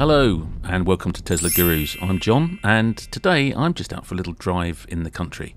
Hello and welcome to Tesla Gurus. I'm John and today I'm just out for a little drive in the country.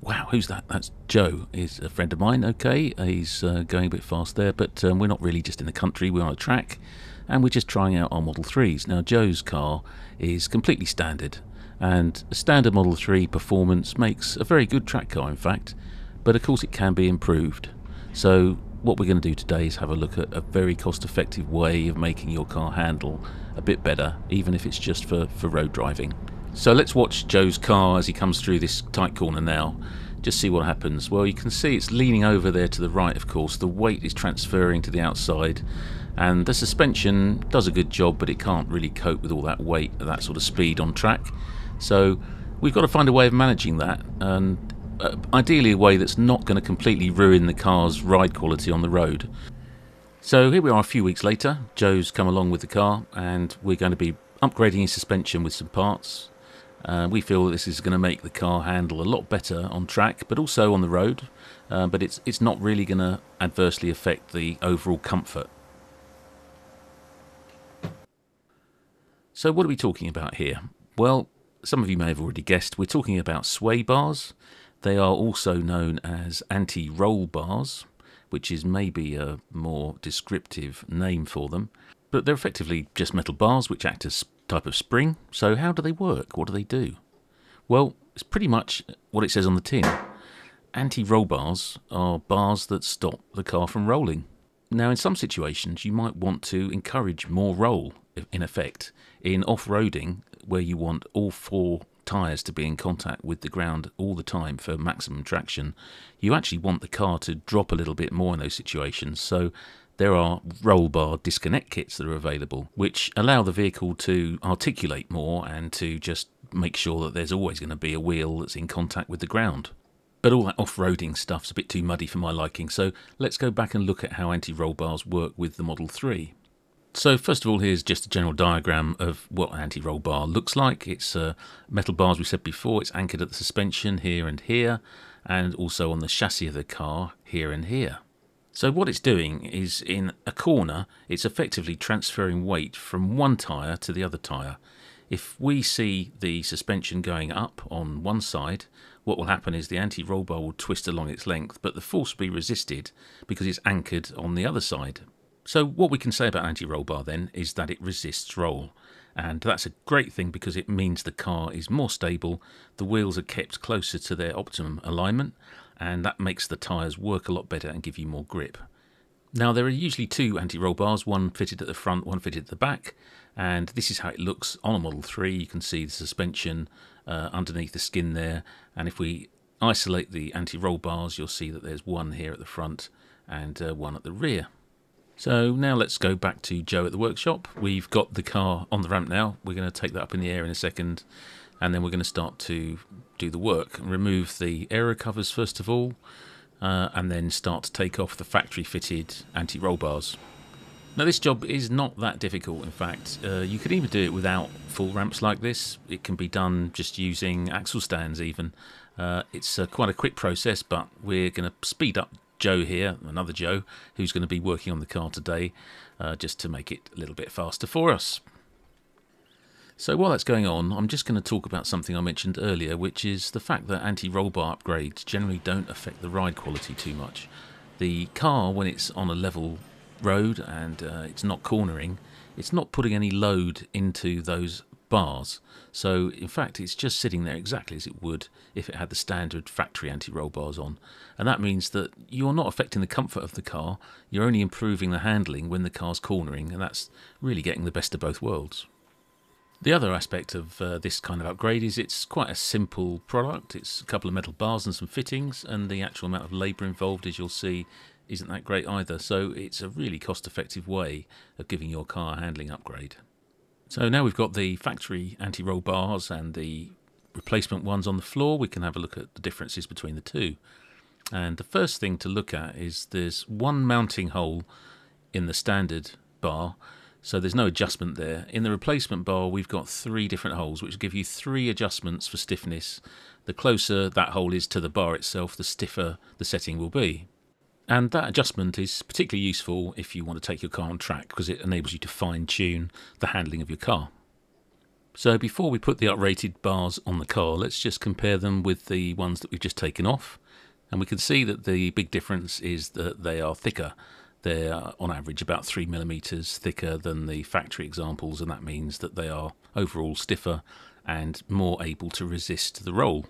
Wow, who's that? That's Joe. He's a friend of mine, okay. He's uh, going a bit fast there, but um, we're not really just in the country, we're on a track and we're just trying out our Model 3s. Now, Joe's car is completely standard and a standard Model 3 performance makes a very good track car, in fact, but of course it can be improved. So, what we're going to do today is have a look at a very cost effective way of making your car handle a bit better, even if it's just for, for road driving. So let's watch Joe's car as he comes through this tight corner now. Just see what happens. Well, you can see it's leaning over there to the right, of course. The weight is transferring to the outside, and the suspension does a good job, but it can't really cope with all that weight at that sort of speed on track. So we've got to find a way of managing that, and uh, ideally a way that's not going to completely ruin the car's ride quality on the road. So here we are a few weeks later. Joe's come along with the car, and we're going to be upgrading his suspension with some parts uh, we feel this is going to make the car handle a lot better on track, but also on the road. Uh, but it's it's not really going to adversely affect the overall comfort. So what are we talking about here? Well, some of you may have already guessed. We're talking about sway bars. They are also known as anti-roll bars, which is maybe a more descriptive name for them. But they're effectively just metal bars which act as type of spring. So how do they work? What do they do? Well, it's pretty much what it says on the tin. Anti-roll bars are bars that stop the car from rolling. Now, in some situations, you might want to encourage more roll, in effect. In off-roading, where you want all four tyres to be in contact with the ground all the time for maximum traction, you actually want the car to drop a little bit more in those situations. So there are roll bar disconnect kits that are available, which allow the vehicle to articulate more and to just make sure that there's always going to be a wheel that's in contact with the ground. But all that off-roading stuff's a bit too muddy for my liking, so let's go back and look at how anti-roll bars work with the Model 3. So first of all, here's just a general diagram of what an anti-roll bar looks like. It's uh, metal bars we said before. It's anchored at the suspension here and here, and also on the chassis of the car here and here. So what it's doing is in a corner, it's effectively transferring weight from one tyre to the other tyre. If we see the suspension going up on one side, what will happen is the anti-roll bar will twist along its length, but the force will be resisted because it's anchored on the other side. So what we can say about anti-roll bar then is that it resists roll. And that's a great thing because it means the car is more stable, the wheels are kept closer to their optimum alignment, and that makes the tyres work a lot better and give you more grip. Now there are usually two anti-roll bars, one fitted at the front, one fitted at the back, and this is how it looks on a Model 3. You can see the suspension uh, underneath the skin there, and if we isolate the anti-roll bars, you'll see that there's one here at the front and uh, one at the rear. So now let's go back to Joe at the workshop. We've got the car on the ramp now. We're going to take that up in the air in a second and then we're going to start to do the work remove the aero covers first of all uh, and then start to take off the factory fitted anti-roll bars. Now this job is not that difficult in fact, uh, you could even do it without full ramps like this, it can be done just using axle stands even. Uh, it's uh, quite a quick process but we're going to speed up Joe here, another Joe, who's going to be working on the car today uh, just to make it a little bit faster for us. So while that's going on, I'm just going to talk about something I mentioned earlier, which is the fact that anti-roll bar upgrades generally don't affect the ride quality too much. The car, when it's on a level road and uh, it's not cornering, it's not putting any load into those bars. So in fact, it's just sitting there exactly as it would if it had the standard factory anti-roll bars on. And that means that you're not affecting the comfort of the car, you're only improving the handling when the car's cornering, and that's really getting the best of both worlds. The other aspect of uh, this kind of upgrade is it's quite a simple product. It's a couple of metal bars and some fittings, and the actual amount of labour involved, as you'll see, isn't that great either. So it's a really cost-effective way of giving your car a handling upgrade. So now we've got the factory anti-roll bars and the replacement ones on the floor, we can have a look at the differences between the two. And the first thing to look at is there's one mounting hole in the standard bar so there's no adjustment there. In the replacement bar, we've got three different holes, which give you three adjustments for stiffness. The closer that hole is to the bar itself, the stiffer the setting will be. And that adjustment is particularly useful if you want to take your car on track because it enables you to fine tune the handling of your car. So before we put the uprated bars on the car, let's just compare them with the ones that we've just taken off. And we can see that the big difference is that they are thicker. They're uh, on average about three millimeters thicker than the factory examples, and that means that they are overall stiffer and more able to resist the roll.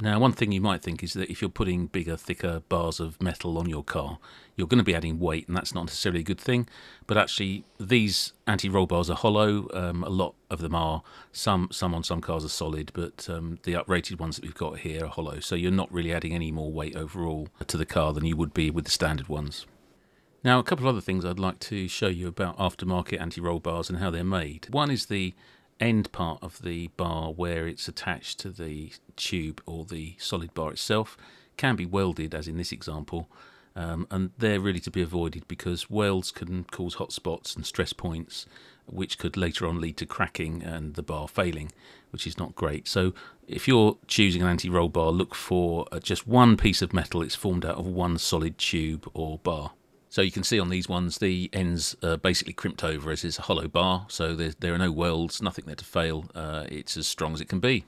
Now, one thing you might think is that if you're putting bigger, thicker bars of metal on your car, you're going to be adding weight, and that's not necessarily a good thing. But actually, these anti-roll bars are hollow. Um, a lot of them are. Some, some on some cars are solid, but um, the uprated ones that we've got here are hollow. So you're not really adding any more weight overall to the car than you would be with the standard ones. Now, a couple of other things I'd like to show you about aftermarket anti-roll bars and how they're made. One is the end part of the bar where it's attached to the tube or the solid bar itself can be welded as in this example um, and they're really to be avoided because welds can cause hot spots and stress points which could later on lead to cracking and the bar failing which is not great. So if you're choosing an anti-roll bar look for uh, just one piece of metal it's formed out of one solid tube or bar so you can see on these ones the ends are basically crimped over as is a hollow bar, so there, there are no welds, nothing there to fail, uh, it's as strong as it can be.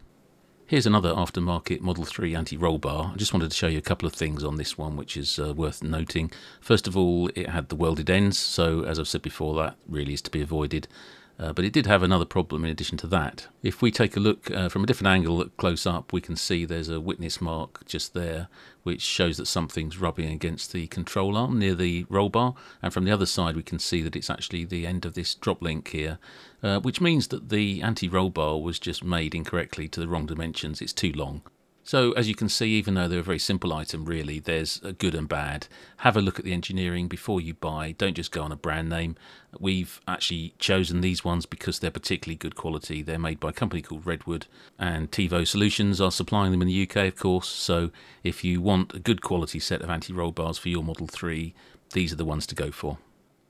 Here's another aftermarket Model 3 anti-roll bar. I just wanted to show you a couple of things on this one which is uh, worth noting. First of all, it had the welded ends, so as I've said before, that really is to be avoided. Uh, but it did have another problem in addition to that. If we take a look uh, from a different angle close up, we can see there's a witness mark just there, which shows that something's rubbing against the control arm near the roll bar. And from the other side, we can see that it's actually the end of this drop link here, uh, which means that the anti-roll bar was just made incorrectly to the wrong dimensions. It's too long. So as you can see, even though they're a very simple item really, there's a good and bad. Have a look at the engineering before you buy. Don't just go on a brand name. We've actually chosen these ones because they're particularly good quality. They're made by a company called Redwood and Tevo Solutions are supplying them in the UK of course. So if you want a good quality set of anti-roll bars for your Model 3, these are the ones to go for.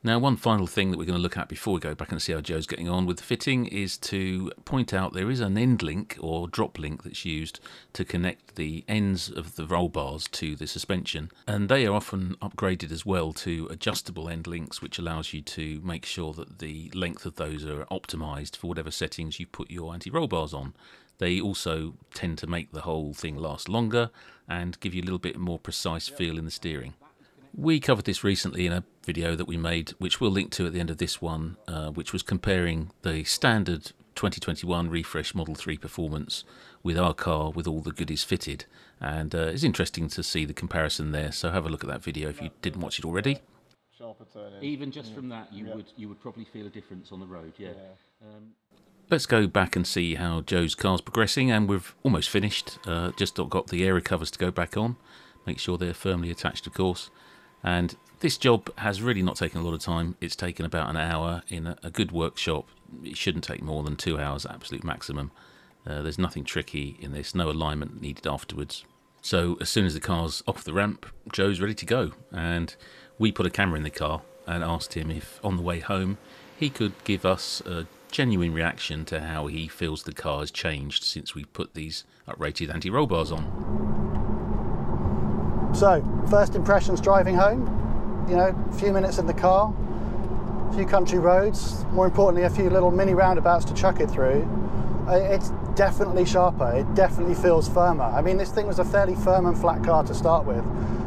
Now, one final thing that we're going to look at before we go back and see how Joe's getting on with the fitting is to point out there is an end link or drop link that's used to connect the ends of the roll bars to the suspension. And they are often upgraded as well to adjustable end links, which allows you to make sure that the length of those are optimized for whatever settings you put your anti-roll bars on. They also tend to make the whole thing last longer and give you a little bit more precise feel in the steering. We covered this recently in a video that we made, which we'll link to at the end of this one, uh, which was comparing the standard 2021 refresh Model 3 performance with our car with all the goodies fitted. And uh, it's interesting to see the comparison there, so have a look at that video if you didn't watch it already. Even just from that, you would you would probably feel a difference on the road, yeah. Um, Let's go back and see how Joe's car's progressing, and we've almost finished. Uh, just got the aero covers to go back on. Make sure they're firmly attached, of course. And this job has really not taken a lot of time. It's taken about an hour in a, good workshop. It shouldn't take more than two hours, absolute maximum. Uh, there's nothing tricky in this, no alignment needed afterwards. So as soon as the car's off the ramp, Joe's ready to go. And we put a camera in the car and asked him if on the way home he could give us a genuine reaction to how he feels the car has changed since we put these uprated anti-roll bars on. So, first impressions driving home, you know, a few minutes in the car, a few country roads, more importantly, a few little mini roundabouts to chuck it through. It's definitely sharper, it definitely feels firmer. I mean, this thing was a fairly firm and flat car to start with,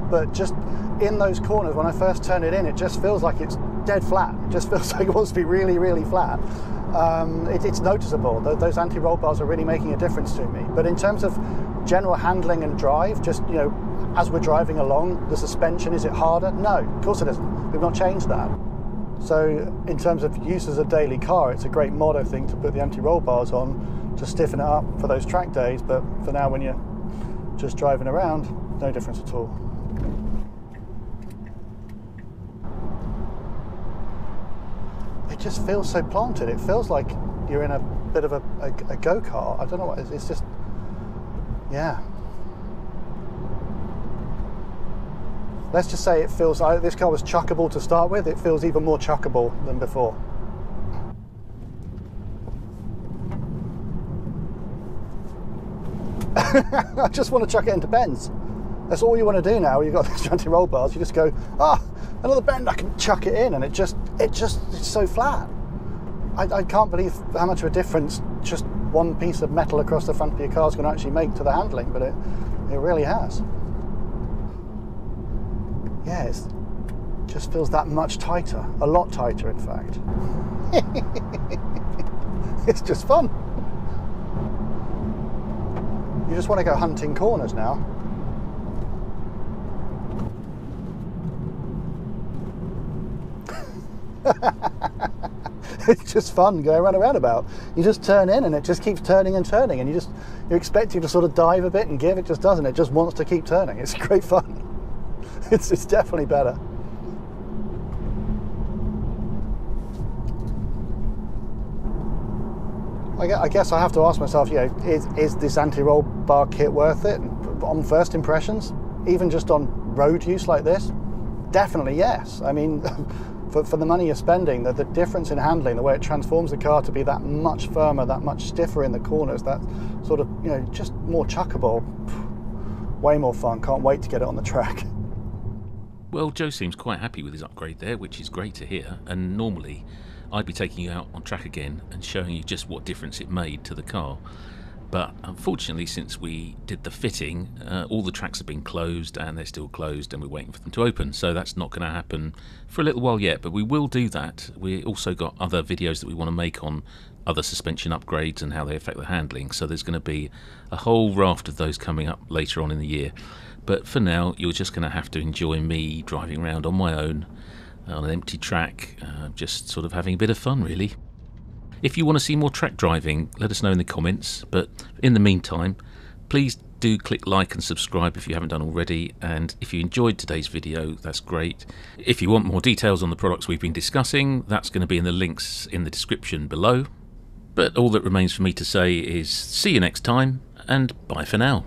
but just in those corners, when I first turned it in, it just feels like it's dead flat. It just feels like it wants to be really, really flat. Um, it, it's noticeable. Those anti-roll bars are really making a difference to me. But in terms of general handling and drive, just you know, as we're driving along, the suspension, is it harder? No, of course it isn't. We've not changed that. So in terms of use as a daily car, it's a great mod, I think, to put the anti-roll bars on to stiffen it up for those track days. But for now, when you're just driving around, no difference at all. It just feels so planted. It feels like you're in a bit of a, a, a go-kart. I don't know what, it's, it's just, yeah, let's just say it feels like this car was chuckable to start with, it feels even more chuckable than before. I just want to chuck it into bends. That's all you want to do now. You've got these anti-roll bars. You just go, ah, another bend. I can chuck it in, and it just, it just, it's so flat. I, I can't believe how much of a difference just one piece of metal across the front of your car is going to actually make to the handling, but it, it really has. Yeah, it just feels that much tighter, a lot tighter, in fact. it's just fun. You just want to go hunting corners now. it's just fun going around a roundabout. You just turn in and it just keeps turning and turning, and you just you're expecting to sort of dive a bit and give. It just doesn't. It just wants to keep turning. It's great fun. It's it's definitely better. I guess I have to ask myself, you know, is, is this anti-roll bar kit worth it? On first impressions, even just on road use like this, definitely yes. I mean, for, for the money you're spending, the, the difference in handling, the way it transforms the car to be that much firmer, that much stiffer in the corners, that sort of, you know, just more chuckable, way more fun. Can't wait to get it on the track. Well, Joe seems quite happy with his upgrade there, which is great to hear. And normally, I'd be taking you out on track again and showing you just what difference it made to the car. But unfortunately, since we did the fitting, uh, all the tracks have been closed and they're still closed, and we're waiting for them to open. So that's not going to happen for a little while yet. But we will do that. We also got other videos that we want to make on other suspension upgrades and how they affect the handling. So there's going to be a whole raft of those coming up later on in the year. But for now, you're just going to have to enjoy me driving around on my own on an empty track, uh, just sort of having a bit of fun, really. If you want to see more track driving, let us know in the comments. But in the meantime, please do click like and subscribe if you haven't done already. And if you enjoyed today's video, that's great. If you want more details on the products we've been discussing, that's going to be in the links in the description below. But all that remains for me to say is see you next time, and bye for now.